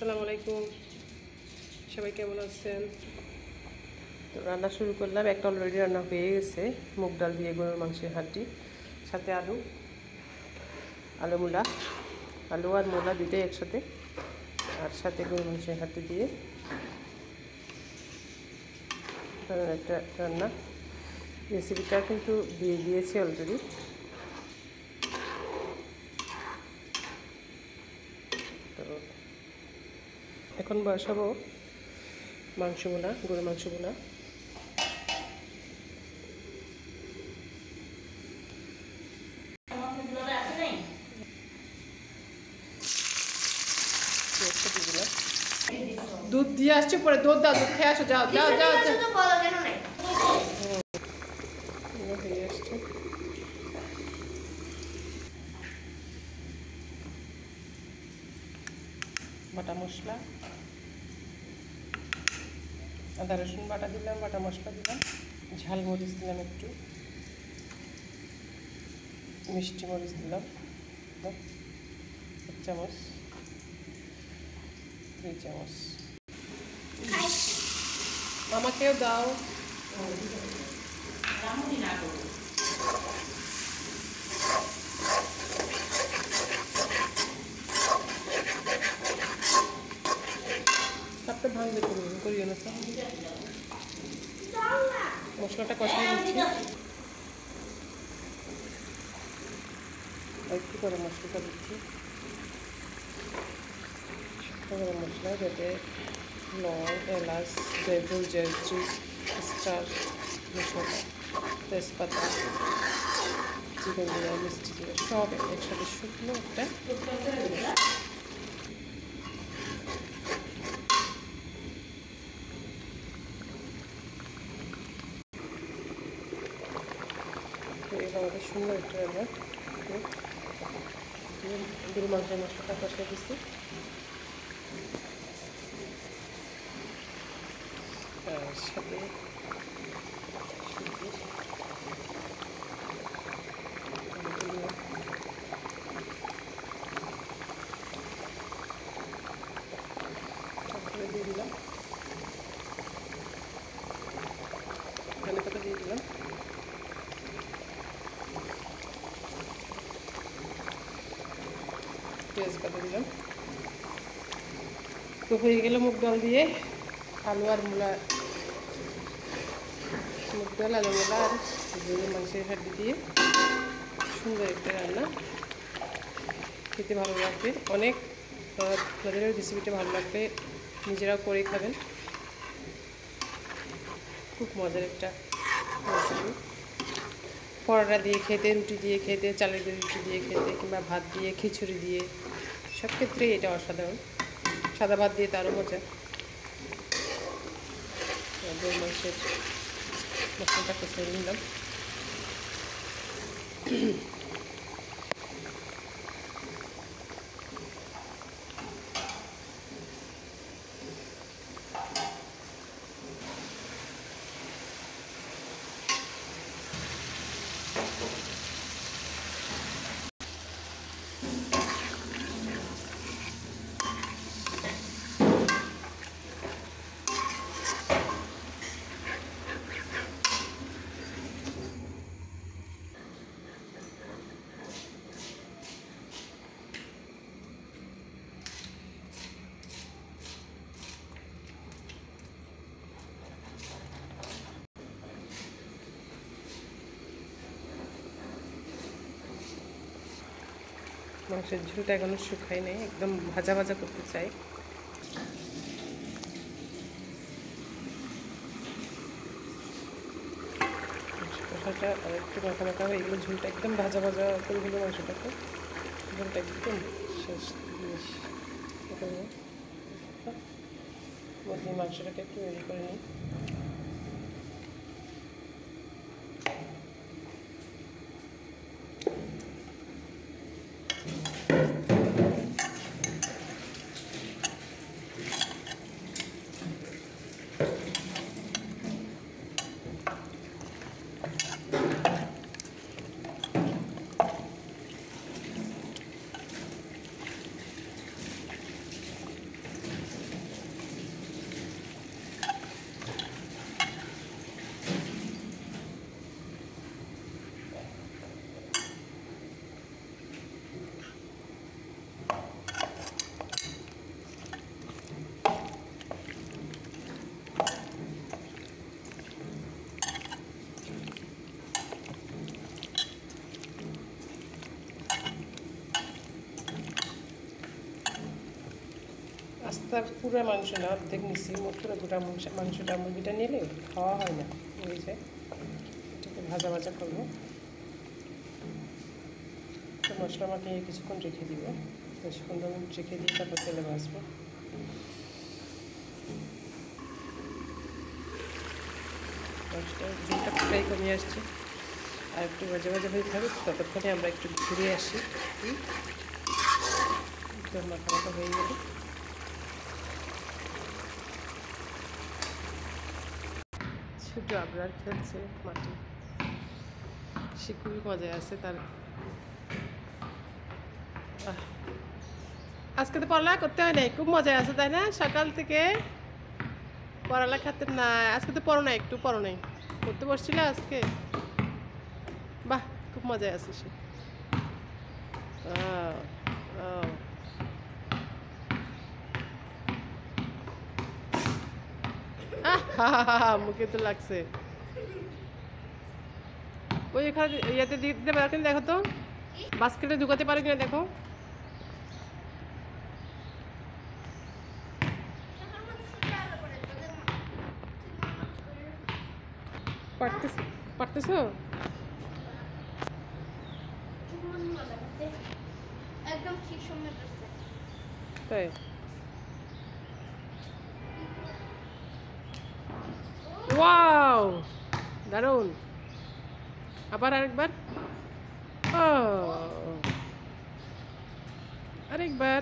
আসসালামু আলাইকুম। সবাই কেমন আছেন? তো রান্না শুরু করলাম, একটা অলরেডি রান্না হয়ে গেছে, মুগ ডাল দিয়ে গরুর মাংসের হাড্ডি সাথে আলু আলু মূলা, আলু আর মূলা দুটোই একসাথে, আর সাথে গরুর মাংসের হাড্ডি দিয়ে একটা রান্না। রেসিপিটা কিন্তু দিয়ে দিয়েছি অলরেডি তো এখন বসাবো মাংস বোনা গরুর মাংস বোনা দুধ দিয়ে আসছে পরে দুধ দাও দুধ খেয়ে আসো যাও যাও যাও। বাটা মশলা। আদা রসুন বাটা দিলাম বাটা মশলা দিলাম। ঝাল মরিচ দিলাম একটু। মিষ্টি মরিচ দিলাম। এক চামচ। দুই চামচ। আমাকেও দাও। ভাঙবে তুমি করিও না মশলাটা কষাই নিচ্ছি। একটু করে মশলাটা দিচ্ছি। গরম মশলা যাতে লং এলাচ জয়ফুল জয়ত্রী, স্টার মশলা, তেজপাতা, চিকেন জিরা মিষ্টি সব একসাথে শুকনো একটা তো এটা আমাদের সুন্দর একটা রান্না গরু মাংসের মশলাটা কষে দিচ্ছি আর সাথে সুজি তারপরে দিয়ে দিলাম ধনে পাতা দিয়ে দিলাম পেঁয়াজ পাতা দিলাম। তো হয়ে গেল মুগ ডাল দিয়ে আলু আর মূলা। মুগ ডাল, আলু মূলা আর মাংসের হাড্ডি দিয়ে সুন্দর একটা রান্না। খেতে ভালো লাগবে। অনেক আপনাদের রেসিপিটা ভালো লাগবে। নিজেরাও করে খাবেন। খুব মজার একটা রেসিপি পরোটা দিয়ে খেতে, রুটি দিয়ে খেতে, চালের রুটি দিয়ে খেতে কিংবা ভাত দিয়ে, খিচুড়ি দিয়ে। সব ক্ষেত্রেই এটা অসাধারণ। সাদা ভাত দিয়ে তারও মজা। গরু মাংসের মশলাটা কষে নিলাম। মাংসের ঝোলটা এখনও শুকাই নেই, একদম ভাজা ভাজা করতে চাই। আর একটু মাখা মাখা হয়ে গেলো ঝোলটা একদম ভাজা ভাজা করে দিল মাংসটাকে। ঝোলটা একদম শেষ জিনিস মাংসটাকে একটু রেডি করে নিই। আস্তা পুরো মাংস না অর্ধেক নিচ্ছি পুরো গোটা মাংস মাংসটা মুরগিটা নিলে খাওয়া হয় না, এই যে। এটাকে ভাজা ভাজা করব। তো মশলা মাখিয়ে কিছুক্ষণ রেখে দিব। বেশিক্ষণ রেখে দিয়ে তারপর তেলে ভাজবো। মাংসটা ঝুলটা কমিয়ে আসছে। আর একটু মাঝে মাঝে হয়ে থাকবে ততক্ষণে আমরা একটু ঘুরে আসি। মাখা মাখা হয়ে গেলে। ছোটো আবরার খেলছে মাটি সে খুবই মজায় আছে তার। আজকে তো পড়ালেখা করতে হয় নাই, খুব মজায় আছে, তাই না? সকাল থেকে পড়ালেখাতে না, আজকে তো পড়ো নাই, একটু পড়ো নাই। করতে বসছিলে আজকে। বাহ, খুব মজায় আছে সে। ও আহ। মুখে তো লাগছে। ওই এখানে ইয়েতে দিতে পারো দেখো তো। বাস্কেটে ঢুকাতে পারো কিনা দেখো। পারতেছ পারতেছো? একদম ঠিক সময় তাই? ওয়াও দারুণ আবার আরেকবার ও আরেকবার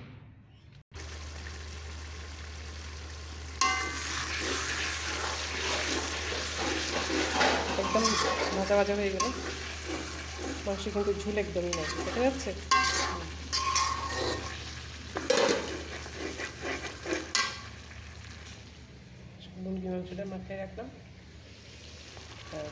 একদম ভাজা ভাজা হয়ে গেলে। মাংস কিন্তু ঝুল একদমই নাই, দেখা যাচ্ছে? মুরগি মাংসটা মাথায় রাখলাম আর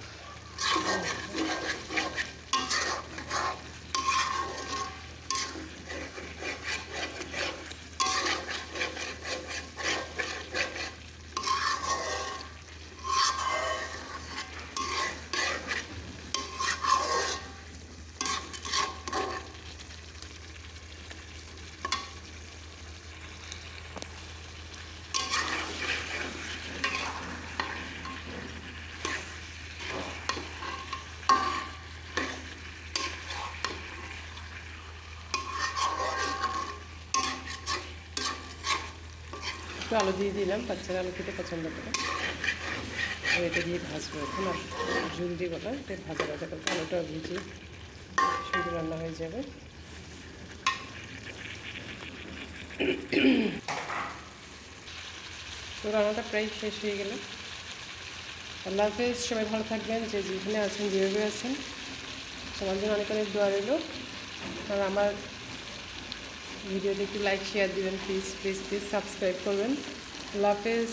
একটু আলু দিয়ে দিলাম, বাচ্চারা আলু খেতে পছন্দ করে। আর এটা দিয়ে ভাজবো এখন, আর ঝুল দিয়ে বলা, এটা ভাজা ভাজা করব, আলুটা ভিজে সুন্দর রান্না হয়ে যাবে। তো রান্নাটা প্রায় শেষ হয়ে গেল। আল্লাহ হাফেজ, সবাই ভালো থাকবেন, যে যেখানে আছেন, যেভাবে আছেন। সবার জন্য অনেক অনেক দোয়া রইল। আর আমার ভিডিওটি একটু লাইক শেয়ার দিবেন প্লিজ প্লিজ প্লিজ সাবস্ক্রাইব করবেন। হাফেজ।